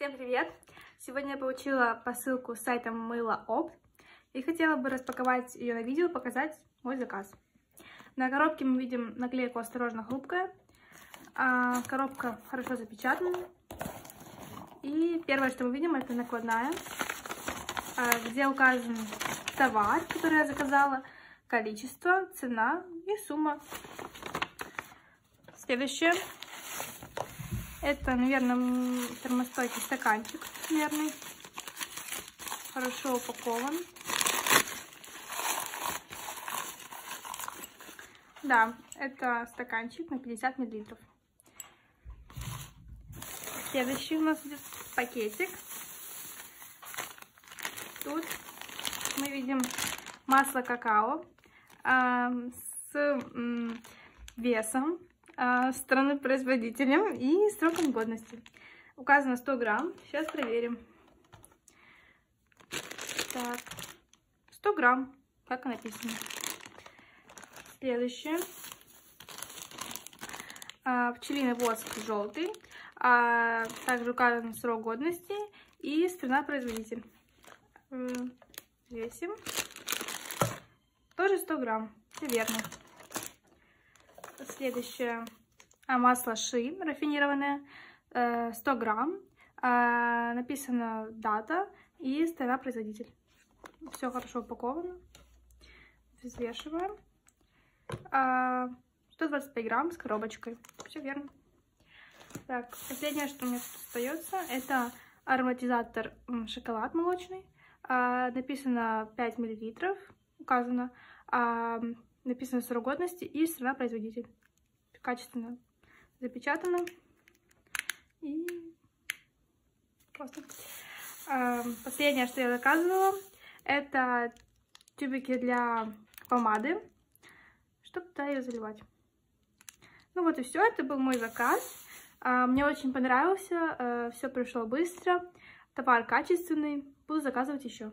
Всем привет! Сегодня я получила посылку с сайта Мыло Опт и хотела бы распаковать ее на видео, показать мой заказ. На коробке мы видим наклейку «Осторожно, хрупкая». А коробка хорошо запечатана. И первое, что мы видим, это накладная, а, где указан товар, который я заказала, количество, цена и сумма. Следующее это, наверное, термостойкий стаканчик мерный. Хорошо упакован. Да, это стаканчик на 50 миллилитров. Следующий у нас идет пакетик. Тут мы видим масло какао э, с э, весом а, страны производителем и сроком годности. Указано 100 грамм. Сейчас проверим. Так, 100 грамм, как и написано. Следующее. А, пчелиный воск желтый. А, также указан срок годности и страна производитель. Весим. Тоже 100 грамм. Все верно. Следующее а, масло ши рафинированное, 100 э, грамм. А, написана дата и страна производитель. Все хорошо упаковано. Взвешиваем. 125 а, грамм с коробочкой. Все верно. Так, последнее, что у меня остается, это ароматизатор шоколад молочный. Написано 5 миллилитров, указано написано срок годности и страна производитель. Качественно запечатано. И просто. Последнее, что я заказывала, это тюбики для помады, чтобы туда ее заливать. Ну вот и все, это был мой заказ. Мне очень понравился, э, все пришло быстро, товар качественный, буду заказывать еще.